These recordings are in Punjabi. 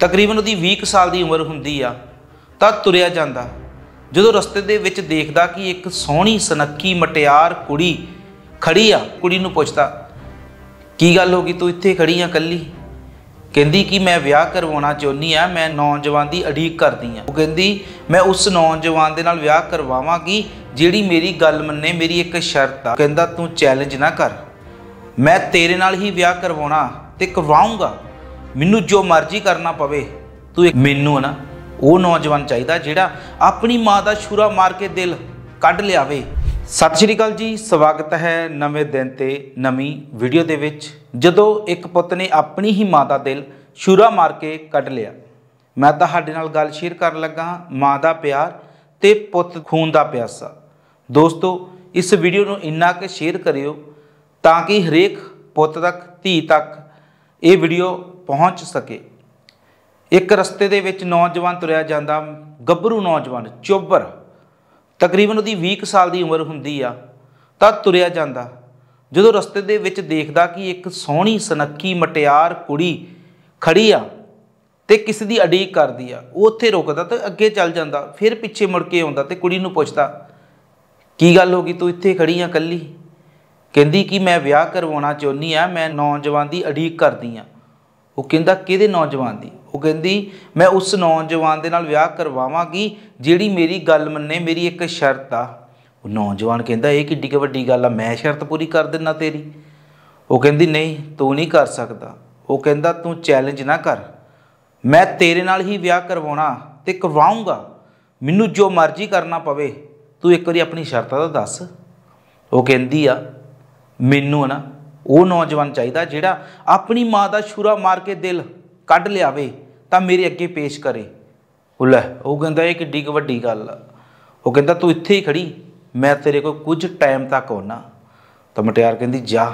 ਤਕਰੀਬਨ ਉਹਦੀ 20 ਕੁ ਸਾਲ ਦੀ ਉਮਰ ਹੁੰਦੀ ਆ, ਤਾਂ ਤੁਰਿਆ ਜਾਂਦਾ। ਜਦੋਂ ਰਸਤੇ ਦੇ ਵਿੱਚ ਦੇਖਦਾ ਕਿ ਇੱਕ ਸੋਹਣੀ ਸਨੱਕੀ ਮਟਿਆਰ ਕੁੜੀ ਖੜੀ ਆ, ਕੁੜੀ ਨੂੰ ਪੁੱਛਦਾ, ਕੀ ਗੱਲ ਹੋ ਗਈ? ਤੂੰ ਇੱਥੇ ਖੜੀ ਆ ਕੱਲੀ ਕਹਿੰਦੀ ਕਿ ਮੈਂ ਵਿਆਹ ਕਰਵਾਉਣਾ ਚਾਹੁੰਦੀ ਆ, ਮੈਂ ਨੌਜਵਾਨ ਦੀ ਅੜੀਕ ਕਰਦੀ ਆ। ਉਹ ਕਹਿੰਦੀ, ਮੈਂ ਉਸ ਨੌਜਵਾਨ ਦੇ ਨਾਲ ਵਿਆਹ ਕਰਵਾਵਾਂਗੀ, ਜਿਹੜੀ ਮੇਰੀ ਗੱਲ ਮੰਨੇ, ਮੇਰੀ ਇੱਕ ਸ਼ਰਤ ਆ। ਕਹਿੰਦਾ, ਤੂੰ ਚੈਲੰਜ ਨਾ ਕਰ। ਮੈਂ ਤੇਰੇ ਨਾਲ ਹੀ ਵਿਆਹ ਕਰਵਾਉਣਾ ਤੇ ਕਰਵਾਉਂਗਾ ਮੈਨੂੰ ਜੋ ਮਰਜ਼ੀ ਕਰਨਾ ਪਵੇ, ਤੂੰ ਇੱਕ ਮੈਨੂੰ ਨਾ, ਉਹ ਨੌਜਵਾਨ ਚਾਹੀਦਾ ਜਿਹੜਾ ਆਪਣੀ ਮਾਂ ਦਾ ਛੁਰਾ ਮਾਰ ਕੇ ਦਿਲ ਕੱਢ ਲਿਆਵੇ। ਸਤਿ ਸ਼੍ਰੀ ਅਕਾਲ ਜੀ, ਸਵਾਗਤ ਹੈ ਨਵੇਂ ਦਿਨ ਤੇ ਨਵੀਂ ਵੀਡੀਓ ਦੇ ਵਿੱਚ। ਜਦੋਂ ਇੱਕ ਪੁੱਤ ਨੇ ਆਪਣੀ ਹੀ ਮਾਂ ਦਾ ਦਿਲ ਛੁਰਾ ਮਾਰ ਕੇ ਕੱਢ ਲਿਆ। ਮੈਂ ਤੁਹਾਡੇ ਨਾਲ ਗੱਲ ਸ਼ੇਅਰ ਕਰਨ ਲੱਗਾ, ਮਾਂ ਦਾ ਪਿਆਰ ਤੇ ਪੁੱਤ ਖੂਨ ਦਾ ਪਿਆਸਾ। ਦੋਸਤੋ, ਇਸ ਵੀਡੀਓ ਨੂੰ ਇੰਨਾ ਕਿ ਸ਼ੇਅਰ ਕਰਿਓ ਤਾਂ ਕਿ ਹਰੇਕ ਪੁੱਤ ਤੱਕ, ਧੀ ਤੱਕ ਇਹ ਵੀਡੀਓ ਪਹੁੰਚ ਸਕੇ। ਇੱਕ ਰਸਤੇ ਦੇ ਵਿੱਚ ਨੌਜਵਾਨ ਤੁਰਿਆ ਜਾਂਦਾ, ਗੱਭਰੂ ਨੌਜਵਾਨ, ਚੋਬਰ। ਤਕਰੀਬਨ ਉਹਦੀ 20 ਕੁ ਸਾਲ ਦੀ ਉਮਰ ਹੁੰਦੀ ਆ ਤਾਂ ਤੁਰਿਆ ਜਾਂਦਾ। ਜਦੋਂ ਰਸਤੇ ਦੇ ਵਿੱਚ ਦੇਖਦਾ ਕਿ ਇੱਕ ਸੋਹਣੀ, ਸਨੱਖੀ, ਮਟਿਆਰ ਕੁੜੀ ਖੜੀ ਆ ਤੇ ਕਿਸੇ ਦੀ ਅਡੀਕ ਕਰਦੀ ਆ, ਉਹ ਉੱਥੇ ਰੁਕਦਾ ਤੇ ਅੱਗੇ ਚੱਲ ਜਾਂਦਾ, ਫਿਰ ਪਿੱਛੇ ਮੁੜ ਕੇ ਆਉਂਦਾ ਤੇ ਕੁੜੀ ਨੂੰ ਪੁੱਛਦਾ, ਕੀ ਗੱਲ ਹੋ ਗਈ? ਤੂੰ ਇੱਥੇ ਖੜੀ ਆ ਕੱਲੀ ਕਹਿੰਦੀ ਕਿ, ਮੈਂ ਵਿਆਹ ਕਰਵਾਉਣਾ ਚਾਹੁੰਦੀ ਆ, ਮੈਂ ਨੌਜਵਾਨ ਦੀ ਅਡੀਕ ਕਰਦੀ ਆ। ਉਹ ਕਹਿੰਦਾ, ਕਿਹਦੇ ਨੌਜਵਾਨ ਦੀ? ਉਹ ਕਹਿੰਦੀ, ਮੈਂ ਉਸ ਨੌਜਵਾਨ ਦੇ ਨਾਲ ਵਿਆਹ ਕਰਵਾਵਾਂਗੀ, ਜਿਹੜੀ ਮੇਰੀ ਗੱਲ ਮੰਨੇ, ਮੇਰੀ ਇੱਕ ਸ਼ਰਤ ਆ। ਉਹ ਨੌਜਵਾਨ ਕਹਿੰਦਾ, ਇਹ ਕਿੱਡੀ ਕੁ ਵੱਡੀ ਗੱਲ ਆ, ਮੈਂ ਸ਼ਰਤ ਪੂਰੀ ਕਰ ਦਿੰਨਾ ਤੇਰੀ। ਉਹ ਕਹਿੰਦੀ, ਨਹੀਂ, ਤੂੰ ਨਹੀਂ ਕਰ ਸਕਦਾ। ਉਹ ਕਹਿੰਦਾ, ਤੂੰ ਚੈਲੰਜ ਨਾ ਕਰ। ਮੈਂ ਤੇਰੇ ਨਾਲ ਹੀ ਵਿਆਹ ਕਰਵਾਉਣਾ ਤੇ ਕਰਵਾਉਂਗਾ। ਮੈਨੂੰ ਜੋ ਮਰਜ਼ੀ ਕਰਨਾ ਪਵੇ, ਤੂੰ ਇੱਕ ਵਾਰੀ ਆਪਣੀ ਸ਼ਰਤਾਂ ਦਾ ਦੱਸ। ਉਹ ਕਹਿੰਦੀ ਆ, ਮੈਨੂੰ ਨਾ ਉਹ ਨੌਜਵਾਨ ਚਾਹੀਦਾ ਜਿਹੜਾ ਆਪਣੀ ਮਾਂ ਦਾ ਛੁਰਾ ਮਾਰ ਕੇ ਦਿਲ ਕੱਢ ਲਿਆਵੇ, ਤਾਂ ਮੇਰੇ ਅੱਗੇ ਪੇਸ਼ ਕਰੇ। ਉਹ ਲੈ, ਉਹ ਕਹਿੰਦਾ, ਇਹ ਕਿੱਡੀ ਕੁ ਵੱਡੀ ਗੱਲ ਆ। ਉਹ ਕਹਿੰਦਾ, ਤੂੰ ਇੱਥੇ ਹੀ ਖੜੀ, ਮੈਂ ਤੇਰੇ ਕੋਲ ਕੁਝ ਟਾਈਮ ਤੱਕ ਆਉਣਾ ਤਾਂ ਮਟਿਆਰ ਕਹਿੰਦੀ, ਜਾ।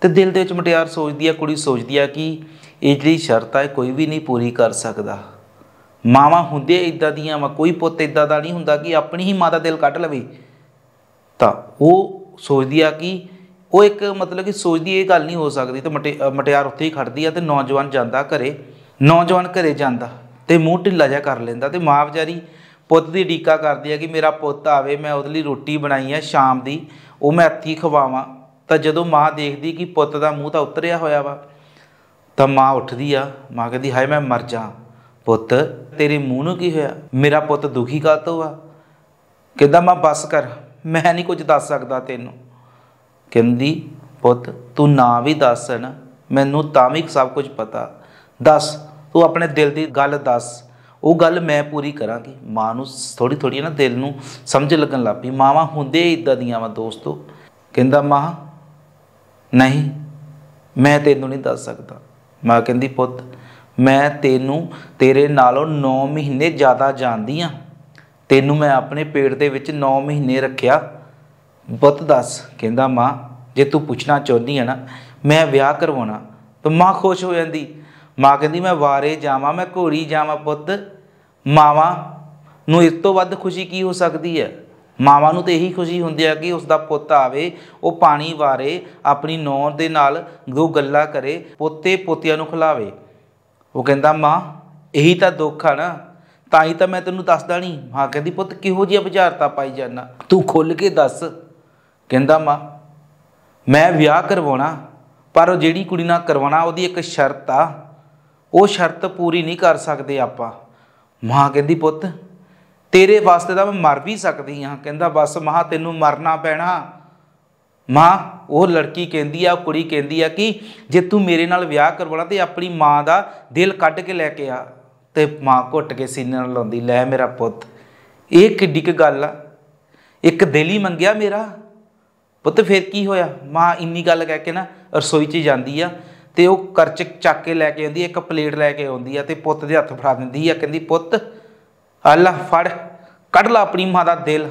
ਤੇ ਦਿਲ ਦੇ ਵਿੱਚ ਮਟਿਆਰ ਸੋਚਦੀ ਆ, ਕੁੜੀ ਸੋਚਦੀ ਆ ਕਿ ਇਹ ਜਿਹੜੀ ਸ਼ਰਤ ਆ ਕੋਈ ਵੀ ਨਹੀਂ ਪੂਰੀ ਕਰ ਸਕਦਾ। ਮਾਵਾਂ ਹੁੰਦੇ ਇਦਾਂ ਦੀਆਂ ਵਾ, ਕੋਈ ਪੁੱਤ ਇਦਾਂ ਦਾ ਨਹੀਂ ਹੁੰਦਾ ਕਿ ਆਪਣੀ ਹੀ ਮਾਂ ਦਾ ਦਿਲ ਕੱਢ ਲਵੇ। ਤਾਂ ਉਹ ਸੋਚਦੀ ਆ ਕਿ ਉਹ ਇੱਕ ਮਤਲਬ ਕਿ ਸੋਚਦੀ ਇਹ ਗੱਲ ਨਹੀਂ ਹੋ ਸਕਦੀ ਤੇ ਮਟਿ- ਮਟਿਆਰ ਉੱਥੇ ਹੀ ਖੜਦੀ ਆ ਤੇ ਨੌਜਵਾਨ ਜਾਂਦਾ ਘਰੇ, ਨੌਜਵਾਨ ਘਰੇ ਜਾਂਦਾ ਤੇ ਮੂੰਹ ਢਿੱਲਾ ਜਿਹਾ ਕਰ ਲੈਂਦਾ ਤੇ ਮਾਂ ਵਿਚਾਰੀ ਪੁੱਤ ਦੀ ਡੀਕਾ ਕਰਦੀ ਆ ਕਿ ਮੇਰਾ ਪੁੱਤ ਆਵੇ, ਮੈਂ ਉਹਦੇ ਲਈ ਰੋਟੀ ਬਣਾਈ ਆ ਸ਼ਾਮ ਦੀ, ਉਹ ਮੈਂ ਹੱਥੀਂ ਖਵਾਵਾਂ। ਤਾਂ ਜਦੋਂ ਮਾਂ ਦੇਖਦੀ ਕਿ ਪੁੱਤ ਦਾ ਮੂੰਹ ਤਾਂ ਉਤਰਿਆ ਹੋਇਆ ਵਾ, ਤਾਂ ਮਾਂ ਉੱਠਦੀ ਆ, ਮਾਂ ਕਹਿੰਦੀ, ਹਾਏ, ਮੈਂ ਮਰ ਜਾ ਪੁੱਤ, ਤੇਰੇ ਮੂੰਹ ਨੂੰ ਕੀ ਹੋਇਆ? ਮੇਰਾ ਪੁੱਤ ਦੁਖੀ ਕਾਤੋਂ ਆ? ਕਹਿੰਦਾ, ਮਾਂ, ਬਸ ਕਰ, ਮੈਂ ਨਹੀਂ ਕੁਝ ਦੱਸ ਸਕਦਾ ਤੈਨੂੰ। ਕਹਿੰਦੀ, ਪੁੱਤ, ਤੂੰ ਨਾ ਵੀ ਦੱਸ ਨਾ, ਮੈਨੂੰ ਤਾਂ ਵੀ ਸਭ ਕੁਝ ਪਤਾ। ਦੱਸ, ਤੂੰ ਆਪਣੇ ਦਿਲ ਦੀ ਗੱਲ ਦੱਸ। ਉਹ ਗੱਲ ਮੈਂ ਪੂਰੀ ਕਰਾਂਗੀ। ਮਾਂ ਨੂੰ ਥੋੜੀ ਥੋੜੀ ਨਾ ਦਿਲ ਨੂੰ ਸਮਝ ਲੱਗਣ ਲੱਗ ਪਈ। ਮਾਵਾਂ ਹੁੰਦੇ ਇਦਾਂ ਦੀਆਂ ਵਾ ਦੋਸਤੋ। ਕਹਿੰਦਾ, ਮਾਂ, ਨਹੀਂ, ਮੈਂ ਤੈਨੂੰ ਨਹੀਂ ਦੱਸ ਸਕਦਾ। ਮਾਂ ਕਹਿੰਦੀ, ਪੁੱਤ, ਮੈਂ ਤੈਨੂੰ, ਤੇਰੇ ਨਾਲੋਂ 9 ਮਹੀਨੇ ਜ਼ਿਆਦਾ ਜਾਣਦੀ ਆ। ਤੈਨੂੰ ਮੈਂ ਆਪਣੇ ਪੇਟ ਦੇ ਵਿੱਚ 9 ਮਹੀਨੇ ਰੱਖਿਆ। ਪੁੱਤ ਦੱਸ, ਕਹਿੰਦਾ, ਮਾਂ, ਜੇ ਤੂੰ ਪੁੱਛਣਾ ਚਾਹੁੰਦੀ ਹੈ ਨਾ, ਮੈਂ ਵਿਆਹ ਕਰਵਾਉਣਾ। ਤਾਂ ਮਾਂ ਖੁਸ਼ ਹੋ ਜਾਂਦੀ। ਮਾਂ ਕਹਿੰਦੀ, ਮੈਂ ਵਾਰੇ ਜਾਵਾਂ, ਮੈਂ ਘੋੜੀ ਜਾਵਾਂ ਪੁੱਤ। ਮਾਵਾਂ ਨੂੰ ਇਸ ਤੋਂ ਵੱਧ ਖੁਸ਼ੀ ਕੀ ਹੋ ਸਕਦੀ ਹੈ ਮਾਵਾਂ ਨੂੰ ਤੇ ਇਹੀ ਖੁਸ਼ੀ ਹੁੰਦੀ ਹੈ ਕਿ ਉਸ ਦਾ ਪੁੱਤ ਆਵੇ, ਉਹ ਪਾਣੀ ਵਾਰੇ, ਆਪਣੀ ਨੌਂ ਦੇ ਨਾਲ ਦੋ ਗੱਲਾਂ ਕਰੇ, ਪੋਤੇ ਪੋਤਿਆਂ ਨੂੰ ਖਿਲਾਵੇ। ਉਹ ਕਹਿੰਦਾ, ਮਾਂ, ਇਹੀ ਤਾਂ ਦੁੱਖ ਆ ਨਾ, ਤਾਂ ਹੀ ਤਾਂ ਮੈਂ ਤੈਨੂੰ ਦੱਸਦਾ ਨਹੀਂ ਮਾਂ ਕਹਿੰਦੀ, ਪੁੱਤ, ਕਿਹੋ ਜਿਹੀ ਬੁਝਾਰਤਾ ਪਾਈ ਜਾਣਾ ਤੂੰ ਖੁੱਲ ਕੇ ਦੱਸ। ਕਹਿੰਦਾ, ਮਾਂ, ਮੈਂ ਵਿਆਹ ਕਰਵਾਉਣਾ, ਪਰ ਉਹ ਜਿਹੜੀ ਕੁੜੀ ਨਾਲ ਕਰਵਾਉਣਾ, ਉਹਦੀ ਇੱਕ ਸ਼ਰਤ ਆ। ਉਹ ਸ਼ਰਤ ਪੂਰੀ ਨਹੀਂ ਕਰ ਸਕਦੇ ਆਪਾਂ। ਮਾਂ ਕਹਿੰਦੀ, ਪੁੱਤ, ਤੇਰੇ ਵਾਸਤੇ ਤਾਂ ਮੈਂ ਮਰ ਵੀ ਸਕਦੀ ਹਾਂ। ਕਹਿੰਦਾ, ਬਸ ਮਾਂ, ਤੈਨੂੰ ਮਰਨਾ ਪੈਣਾ। ਮਾਂ, ਉਹ ਲੜਕੀ ਕਹਿੰਦੀ ਆ, ਉਹ ਕੁੜੀ ਕਹਿੰਦੀ ਆ ਕਿ ਜੇ ਤੂੰ ਮੇਰੇ ਨਾਲ ਵਿਆਹ ਕਰਵਾਉਣਾ, ਤੇ ਆਪਣੀ ਮਾਂ ਦਾ ਦਿਲ ਕੱਢ ਕੇ ਲੈ ਕੇ ਆ। ਤੇ ਮਾਂ ਘੁੱਟ ਕੇ ਸੀਨੇ ਨਾਲ ਲਾਉਂਦੀ, ਲੈ ਮੇਰਾ ਪੁੱਤ, ਇਹ ਕਿੱਡੀ ਕੁ ਗੱਲ ਆ। ਇੱਕ ਦਿਲ ਹੀ ਮੰਗਿਆ ਮੇਰਾ। ਪੁੱਤ ਫਿਰ ਕੀ ਹੋਇਆ? ਮਾਂ ਇੰਨੀ ਗੱਲ ਕਹਿ ਕੇ ਨਾ ਰਸੋਈ 'ਚ ਜਾਂਦੀ ਆ ਤੇ ਉਹ ਕਰਚ ਚੱਕ ਕੇ ਲੈ ਕੇ ਆਉਂਦੀ ਇੱਕ ਪਲੇਟ ਲੈ ਕੇ ਆਉਂਦੀ ਆ ਤੇ ਪੁੱਤ ਦੇ ਹੱਥ ਫੜਾ ਦਿੰਦੀ ਆ, ਕਹਿੰਦੀ, ਪੁੱਤ ਅੱਲਾ ਫੜ, ਕੱਢ ਲਾ ਆਪਣੀ ਮਾਂ ਦਾ ਦਿਲ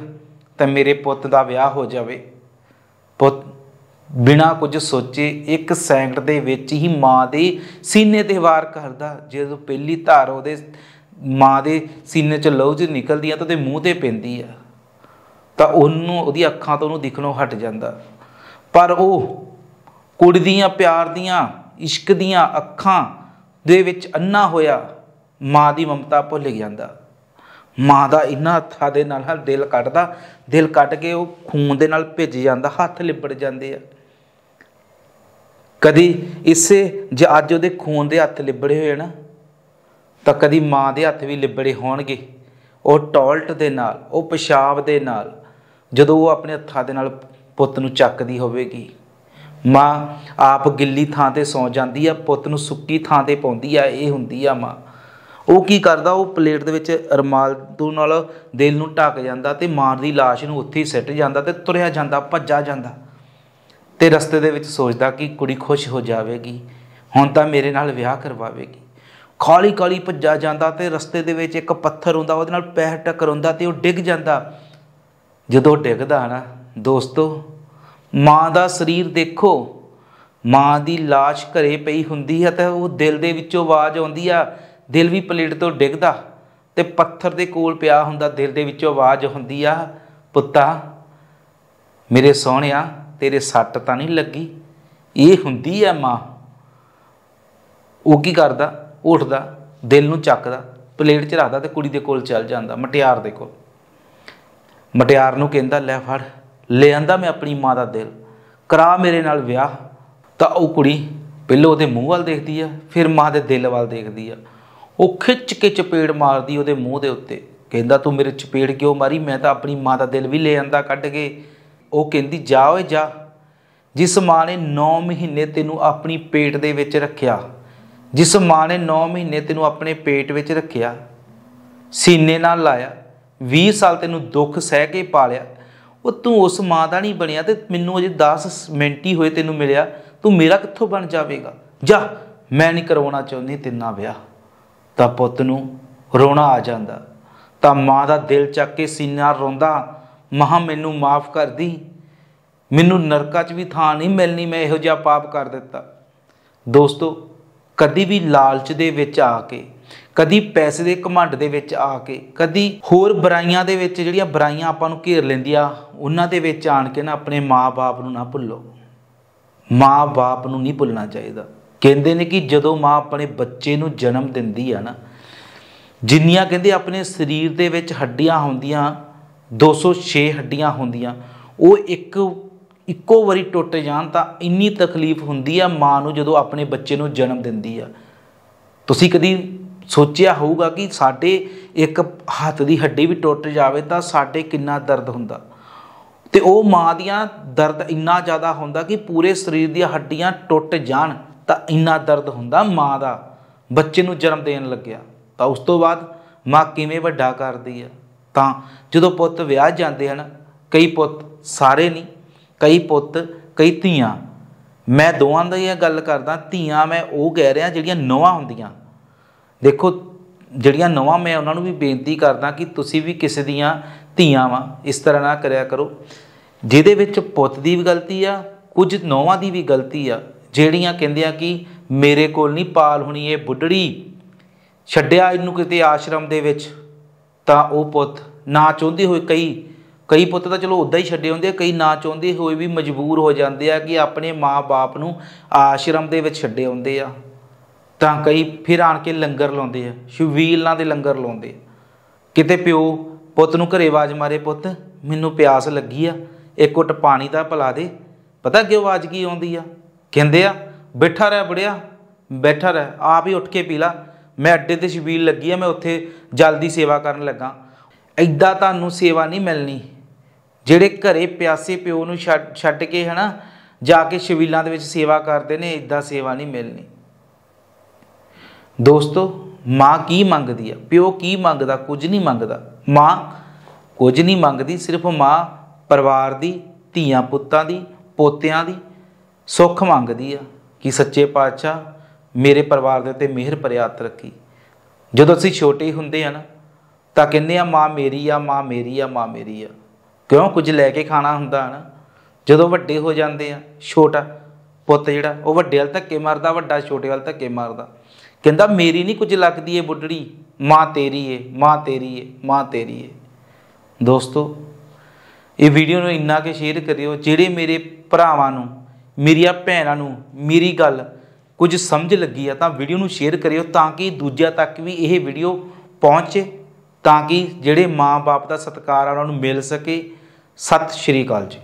ਤੇ ਮੇਰੇ ਪੁੱਤ ਦਾ ਵਿਆਹ ਹੋ ਜਾਵੇ। ਪੁੱਤ ਬਿਨਾ ਕੁਝ ਸੋਚੇ ਇੱਕ ਸੈਕਿੰਡ ਦੇ ਵਿੱਚ ਹੀ ਮਾਂ ਦੇ ਸੀਨੇ ਤੇ ਵਾਰ ਕਰਦਾ, ਜਦੋਂ ਪਹਿਲੀ ਧਾਰ ਉਹਦੇ ਮਾਂ ਦੇ ਸੀਨੇ 'ਚ ਲਹੂ 'ਚ ਨਿਕਲਦੀ ਆ ਤਾਂ ਉਹਦੇ ਮੂੰਹ ਤੇ ਪੈਂਦੀ ਆ। ਤਾਂ ਉਹਨੂੰ, ਉਹਦੀ ਅੱਖਾਂ ਤੋਂ ਉਹਨੂੰ ਦਿਖਣੋਂ ਹਟ ਜਾਂਦਾ। ਪਰ ਉਹ ਕੁੜੀ ਦੀਆਂ, ਪਿਆਰ ਦੀਆਂ, ਇਸ਼ਕ ਦੀਆਂ ਅੱਖਾਂ ਦੇ ਵਿੱਚ ਅੰਨਾ ਹੋਇਆ, ਮਾਂ ਦੀ ਮਮਤਾ ਭੁੱਲ ਜਾਂਦਾ। ਮਾਂ ਦਾ ਇੰਨਾ ਹੱਥਾਂ ਦੇ ਨਾਲ ਦਿਲ ਕੱਟਦਾ, ਦਿਲ ਕੱਟ ਕੇ ਉਹ ਖੂਨ ਦੇ ਨਾਲ ਭਿੱਜ ਜਾਂਦਾ, ਹੱਥ ਲਿਬੜ ਜਾਂਦੇ ਆ। ਕਦੀ ਇਸੇ ਜੇ ਅੱਜ ਉਹਦੇ ਖੂਨ ਦੇ ਹੱਥ ਲਿਬੜੇ ਹੋਏ ਨਾ, ਤਾਂ ਕਦੀ ਮਾਂ ਦੇ ਹੱਥ ਵੀ ਲਿਬੜੇ ਹੋਣਗੇ। ਉਹ ਟਾਲਟ ਦੇ ਨਾਲ, ਉਹ ਪਿਸ਼ਾਬ ਦੇ ਨਾਲ ਜਦੋਂ ਉਹ ਆਪਣੇ ਹੱਥਾਂ ਦੇ ਨਾਲ ਪੁੱਤ ਨੂੰ ਚੱਕਦੀ ਹੋਵੇਗੀ, ਮਾਂ, ਆਪ ਗਿੱਲੀ ਥਾਂ ਤੇ ਸੌ ਜਾਂਦੀ ਆ, ਪੁੱਤ ਨੂੰ ਸੁੱਕੀ ਥਾਂ ਤੇ ਪਾਉਂਦੀ ਆ, ਇਹ ਹੁੰਦੀ ਆ ਮਾਂ। ਉਹ ਕੀ ਕਰਦਾ, ਉਹ ਪਲੇਟ ਦੇ ਵਿੱਚ ਰਮਾਲ ਤੋਂ ਨਾਲ ਦਿਲ ਨੂੰ ਢੱਕ ਜਾਂਦਾ ਤੇ ਮਾਂ ਦੀ ਲਾਸ਼ ਨੂੰ ਉੱਥੇ ਹੀ ਸਿੱਟ ਜਾਂਦਾ ਤੇ ਤੁਰਿਆ ਜਾਂਦਾ, ਭੱਜਾ ਜਾਂਦਾ। ਤੇ ਰਸਤੇ ਦੇ ਵਿੱਚ ਸੋਚਦਾ ਕਿ ਕੁੜੀ ਖੁਸ਼ ਹੋ ਜਾਵੇਗੀ, ਹੁਣ ਤਾਂ ਮੇਰੇ ਨਾਲ ਵਿਆਹ ਕਰਵਾਵੇਗੀ। ਖਾਲੀ ਖਾਲੀ ਭੱਜਾ ਜਾਂਦਾ ਤੇ ਰਸਤੇ ਦੇ ਵਿੱਚ ਇੱਕ ਪੱਥਰ ਹੁੰਦਾ, ਉਹਦੇ ਨਾਲ ਪੈਰ ਟਕਰਾਉਂਦਾ ਤੇ ਉਹ ਡਿੱਗ ਜਾਂਦਾ। ਜਦੋਂ ਡਿੱਗਦਾ ਨਾ, ਦੋਸਤੋ, ਮਾਂ ਦਾ ਸਰੀਰ ਦੇਖੋ, ਮਾਂ ਦੀ লাশ ਘਰੇ ਪਈ ਹੁੰਦੀ ਹੈ ਤਾਂ ਉਹ ਦਿਲ ਦੇ ਵਿੱਚੋਂ ਆਵਾਜ਼ ਆਉਂਦੀ ਆ, ਦਿਲ ਵੀ ਪਲੇਟ ਤੋਂ ਡਿੱਗਦਾ ਤੇ ਪੱਥਰ ਦੇ ਕੋਲ ਪਿਆ ਹੁੰਦਾ, ਦਿਲ ਦੇ ਵਿੱਚੋਂ ਆਵਾਜ਼ ਹੁੰਦੀ ਆ, ਪੁੱਤਾ, ਮੇਰੇ ਸੋਹਣਿਆ, ਤੇਰੇ ਸੱਟ ਤਾਂ ਨਹੀਂ ਲੱਗੀ? ਇਹ ਹੁੰਦੀ ਆ ਮਾਂ। ਉਹ ਕੀ ਕਰਦਾ? ਉੱਠਦਾ, ਦਿਲ ਨੂੰ ਚੱਕਦਾ, ਪਲੇਟ 'ਚ ਰੱਖਦਾ ਤੇ ਕੁੜੀ ਦੇ ਕੋਲ ਚੱਲ ਜਾਂਦਾ, ਮਟਿਆਰ ਦੇ ਕੋਲ। ਮਟਿਆਰ ਨੂੰ ਕਹਿੰਦਾ, ਲੈ ਫੜ, ਲੈ ਆਂਦਾ ਮੈਂ ਆਪਣੀ ਮਾਂ ਦਾ ਦਿਲ। ਕਰਾ ਮੇਰੇ ਨਾਲ ਵਿਆਹ। ਤਾਂ ਉਹ ਕੁੜੀ ਪਹਿਲਾਂ ਉਹਦੇ ਮੂੰਹ ਵੱਲ ਦੇਖਦੀ ਆ, ਫਿਰ ਮਾਂ ਦੇ ਦਿਲ ਵੱਲ ਦੇਖਦੀ ਆ। ਉਹ ਖਿੱਚ ਕੇ ਚਪੇੜ ਮਾਰਦੀ ਉਹਦੇ ਮੂੰਹ ਦੇ ਉੱਤੇ। ਕਹਿੰਦਾ, ਤੂੰ ਮੇਰੇ ਚਪੇੜ ਕਿਉਂ ਮਾਰੀ? ਮੈਂ ਤਾਂ ਆਪਣੀ ਮਾਂ ਦਾ ਦਿਲ ਵੀ ਲੈ ਆਂਦਾ ਕੱਢ ਕੇ। ਉਹ ਕਹਿੰਦੀ, ਜਾ ਓਏ, ਜਾ। ਜਿਸ ਮਾਂ ਨੇ 9 ਮਹੀਨੇ ਤੈਨੂੰ ਆਪਣੀ ਪੇਟ ਦੇ ਵਿੱਚ ਰੱਖਿਆ, ਜਿਸ ਮਾਂ ਨੇ 9 ਮਹੀਨੇ ਤੈਨੂੰ ਆਪਣੇ ਪੇਟ ਵਿੱਚ ਰੱਖਿਆ, ਸੀਨੇ ਨਾਲ ਲਾਇਆ 20 ਸਾਲ ਤੈਨੂੰ ਦੁੱਖ ਸਹਿ ਕੇ ਪਾਲਿਆ, ਉਹ ਤੂੰ ਉਸ ਮਾਂ ਦਾ ਨਹੀਂ ਬਣਿਆ ਤੇ ਮੈਨੂੰ ਅਜੇ 10 ਮਿੰਟ ਹੀ ਹੋਏ ਤੈਨੂੰ ਮਿਲਿਆ, ਤੂੰ ਮੇਰਾ ਕਿੱਥੋਂ ਬਣ ਜਾਵੇਗਾ? ਜਾ, ਮੈਂ ਨਹੀਂ ਕਰਵਾਉਣਾ ਚਾਹੁੰਦੀ ਤੇਨਾ ਵਿਆਹ। ਤਾਂ ਪੁੱਤ ਨੂੰ ਰੋਣਾ ਆ ਜਾਂਦਾ। ਤਾਂ ਮਾਂ ਦਾ ਦਿਲ ਚੱਕ ਕੇ ਸੀਨਾ ਰੋਂਦਾ, ਮਹਾ, ਮੈਨੂੰ ਮਾਫ ਕਰ ਦੀ। ਮੈਨੂੰ ਨਰਕਾਂ 'ਚ ਵੀ ਥਾਂ ਨਹੀਂ ਮਿਲਣੀ, ਮੈਂ ਇਹੋ ਜਿਹਾ ਪਾਪ ਕਰ ਦਿੱਤਾ। ਦੋਸਤੋ, ਕਦੀ ਵੀ ਲਾਲਚ ਦੇ ਵਿੱਚ ਆ ਕੇ ਕਦੀ ਪੈਸੇ ਦੇ ਘਮੰਡ ਦੇ ਵਿੱਚ ਆ ਕੇ, ਕਦੀ ਹੋਰ ਬੁਰਾਈਆਂ ਦੇ ਵਿੱਚ ਜਿਹੜੀਆਂ ਬੁਰਾਈਆਂ ਆਪਾਂ ਨੂੰ ਘੇਰ ਲੈਂਦੀਆਂ, ਉਹਨਾਂ ਦੇ ਵਿੱਚ ਆਣ ਕੇ ਨਾ ਆਪਣੇ ਮਾਪੇ ਨੂੰ ਨਾ ਭੁੱਲੋ। ਮਾਪੇ ਨੂੰ ਨਹੀਂ ਭੁੱਲਣਾ ਚਾਹੀਦਾ। ਕਹਿੰਦੇ ਨੇ ਕਿ ਜਦੋਂ ਮਾਂ ਆਪਣੇ ਬੱਚੇ ਨੂੰ ਜਨਮ ਦਿੰਦੀ ਆ ਨਾ, ਜਿੰਨੀਆਂ ਕਹਿੰਦੇ ਆਪਣੇ ਸਰੀਰ ਦੇ ਵਿੱਚ ਹੱਡੀਆਂ ਹੁੰਦੀਆਂ 206 ਹੱਡੀਆਂ ਹੁੰਦੀਆਂ, ਉਹ ਇੱਕ, ਇੱਕੋ ਵਾਰੀ ਟੁੱਟ ਜਾਣ ਤਾਂ ਇੰਨੀ ਤਕਲੀਫ ਹੁੰਦੀ ਆ ਮਾਂ ਨੂੰ ਜਦੋਂ ਆਪਣੇ ਬੱਚੇ ਨੂੰ ਜਨਮ ਦਿੰਦੀ ਆ। ਤੁਸੀਂ ਕਦੀ ਸੋਚਿਆ ਹੋਊਗਾ ਕਿ ਸਾਡੇ ਇੱਕ ਹੱਥ ਦੀ ਹੱਡੀ ਵੀ ਟੁੱਟ ਜਾਵੇ ਤਾਂ ਸਾਡੇ ਕਿੰਨਾ ਦਰਦ ਹੁੰਦਾ। ਤੇ ਉਹ ਮਾਂ ਦੀਆਂ ਦਰਦ ਇੰਨਾ ਜ਼ਿਆਦਾ ਹੁੰਦਾ ਕਿ ਪੂਰੇ ਸਰੀਰ ਦੀਆਂ ਹੱਡੀਆਂ ਟੁੱਟ ਜਾਣ ਤਾਂ ਇੰਨਾ ਦਰਦ ਹੁੰਦਾ ਮਾਂ ਦਾ। ਬੱਚੇ ਨੂੰ ਜਨਮ ਦੇਣ ਲੱਗਿਆ। ਤਾਂ ਉਸ ਤੋਂ ਬਾਅਦ ਮਾਂ ਕਿਵੇਂ ਵੱਡਾ ਕਰਦੀ ਆ? ਤਾਂ ਜਦੋਂ ਪੁੱਤ ਵਿਆਹ ਜਾਂਦੇ ਹਨ, ਕਈ ਪੁੱਤ ਸਾਰੇ ਨਹੀਂ, ਕਈ ਪੁੱਤ, ਕਈ ਧੀਆਂ। ਮੈਂ ਦੋਵਾਂ ਦੀ ਗੱਲ ਕਰਦਾ, ਧੀਆਂ ਮੈਂ ਉਹ ਕਹਿ ਰਿਹਾ ਜਿਹੜੀਆਂ ਨੋਹਾਂ ਹੁੰਦੀਆਂ। ਦੇਖੋ, ਜਿਹੜੀਆਂ ਨਵਾਂ ਮੈਂ ਉਹਨਾਂ ਨੂੰ ਵੀ ਬੇਨਤੀ ਕਰਦਾ ਕਿ ਤੁਸੀਂ ਵੀ ਕਿਸੇ ਦੀਆਂ ਧੀਆਂ ਵਾਂ, ਇਸ ਤਰ੍ਹਾਂ ਨਾ ਕਰਿਆ ਕਰੋ। ਜਿਹਦੇ ਵਿੱਚ ਪੁੱਤ ਦੀ ਵੀ ਗਲਤੀ ਆ, ਕੁਝ ਨੋਹਾਂ ਦੀ ਵੀ ਗਲਤੀ ਆ, ਜਿਹੜੀਆਂ ਕਹਿੰਦੀਆਂ ਕਿ ਮੇਰੇ ਕੋਲ ਨਹੀਂ ਪਾਲ ਹੋਣੀ ਇਹ ਬੁੱਢੜੀ, ਛੱਡਿਆ ਇਹਨੂੰ ਕਿਤੇ ਆਸ਼ਰਮ ਦੇ ਵਿੱਚ, ਤਾਂ ਉਹ ਪੁੱਤ ਨਾ ਚਾਹੁੰਦੇ ਹੋਏ ਕਈ ਕਈ ਪੁੱਤ ਤਾਂ ਚਲੋ ਉਦਾਂ ਹੀ ਛੱਡੇ ਹੁੰਦੇ ਆ, ਕਈ ਨਾ ਚਾਹੁੰਦੇ ਹੋਏ ਵੀ ਮਜਬੂਰ ਹੋ ਜਾਂਦੇ ਆ ਕਿ ਆਪਣੇ ਮਾਂ-ਬਾਪ ਨੂੰ ਆਸ਼ਰਮ ਦੇ ਵਿੱਚ ਛੱਡੇ ਹੁੰਦੇ ਆ। ਤਾਂ ਕਈ ਫਿਰ ਆਣ ਕੇ ਲੰਗਰ ਲਾਉਂਦੇ ਆ ਸ਼ੁਵੀਲਾਂ ਦੇ ਲੰਗਰ ਲਾਉਂਦੇ ਕਿਤੇ ਪਿਓ, ਪੁੱਤ ਨੂੰ ਘਰੇ ਆਵਾਜ਼ ਮਾਰੇ, ਪੁੱਤ, ਮੈਨੂੰ ਪਿਆਸ ਲੱਗੀ ਆ, ਇੱਕ ਘੁੱਟ ਪਾਣੀ ਦਾ ਪਿਲਾ ਦੇ। ਪਤਾ ਕਿਉਂ ਆਵਾਜ਼ ਕੀ ਆਉਂਦੀ ਆ? ਕਹਿੰਦੇ ਆ, ਬੈਠਾ ਰਹਿ ਬੜਿਆ, ਬੈਠਾ ਰਹਿ, ਆਪ ਹੀ ਉੱਠ ਕੇ ਪੀ ਲਾ। ਮੈਂ ਅੱਡੇ ਤੇ ਸ਼ਬੀਲ ਲੱਗੀ ਆ, ਮੈਂ ਉੱਥੇ ਜਲਦੀ ਸੇਵਾ ਕਰਨ ਲੱਗਾ। ਐਦਾਂ ਤੁਹਾਨੂੰ ਸੇਵਾ ਨਹੀਂ ਮਿਲਣੀ। ਜਿਹੜੇ ਘਰੇ ਪਿਆਸੇ ਪਿਓ ਨੂੰ ਛੱਡ ਛੱਡ ਕੇ ਹਨਾ, ਜਾ ਕੇ ਸ਼ਬੀਲਾਂ ਦੇ ਵਿੱਚ ਸੇਵਾ ਕਰਦੇ ਨੇ ਐਦਾਂ ਸੇਵਾ ਨਹੀਂ ਮਿਲਣੀ। ਦੋਸਤੋ, ਮਾਂ ਕੀ ਮੰਗਦੀ ਆ? ਪਿਓ ਕੀ ਮੰਗਦਾ? ਕੁਝ ਨਹੀਂ ਮੰਗਦਾ। ਮਾਂ ਕੁਝ ਨਹੀਂ ਮੰਗਦੀ, ਸਿਰਫ ਮਾਂ ਪਰਿਵਾਰ ਦੀ, ਧੀਆਂ ਪੁੱਤਾਂ ਦੀ, ਪੋਤਿਆਂ ਦੀ ਸੁੱਖ ਮੰਗਦੀ ਆ ਕਿ ਸੱਚੇ ਪਾਤਸ਼ਾਹ ਮੇਰੇ ਪਰਿਵਾਰ ਦੇ ਉੱਤੇ ਮਿਹਰ ਪ੍ਰਿਆਤ ਰੱਖੀ। ਜਦੋਂ ਅਸੀਂ ਛੋਟੇ ਹੁੰਦੇ ਆ ਨਾ, ਤਾਂ ਕਹਿੰਦੇ ਆ, ਮਾਂ ਮੇਰੀ ਆ, ਮਾਂ ਮੇਰੀ ਆ, ਮਾਂ ਮੇਰੀ ਆ। ਕਿਉਂ? ਕੁਝ ਲੈ ਕੇ ਖਾਣਾ ਹੁੰਦਾ ਨਾ। ਜਦੋਂ ਵੱਡੇ ਹੋ ਜਾਂਦੇ ਆ, ਛੋਟਾ ਪੁੱਤ ਜਿਹੜਾ, ਉਹ ਵੱਡੇ ਵਾਲ ਧੱਕੇ ਮਾਰਦਾ, ਵੱਡਾ ਛੋਟੇ ਵਾਲ ਧੱਕੇ ਮਾਰਦਾ। ਕਹਿੰਦਾ, ਮੇਰੀ ਨਹੀਂ ਕੁਝ ਲੱਗਦੀ ਏ ਬੁੱਢੜੀ, ਮਾਂ ਤੇਰੀ ਏ, ਮਾਂ ਤੇਰੀ ਏ, ਮਾਂ ਤੇਰੀ ਏ। ਦੋਸਤੋ, ਇਹ ਵੀਡੀਓ ਨੂੰ ਇੰਨਾ ਕਿ ਸ਼ੇਅਰ ਕਰਿਓ, ਜਿਹੜੇ ਮੇਰੇ ਭਰਾਵਾਂ ਨੂੰ, ਮੇਰੀਆਂ ਭੈਣਾਂ ਨੂੰ ਮੇਰੀ ਗੱਲ ਕੁਝ ਸਮਝ ਲੱਗੀ ਆ, ਤਾਂ ਵੀਡੀਓ ਨੂੰ ਸ਼ੇਅਰ ਕਰਿਓ ਤਾਂ ਕਿ ਦੂਜਿਆਂ ਤੱਕ ਵੀ ਇਹ ਵੀਡੀਓ ਪਹੁੰਚੇ, ਤਾਂ ਕਿ ਜਿਹੜੇ ਮਾਂ-ਬਾਪ ਦਾ ਸਤਿਕਾਰ ਆ, ਉਹਨਾਂ ਨੂੰ ਮਿਲ ਸਕੇ। ਸਤਿ ਸ਼੍ਰੀ ਅਕਾਲ ਜੀ।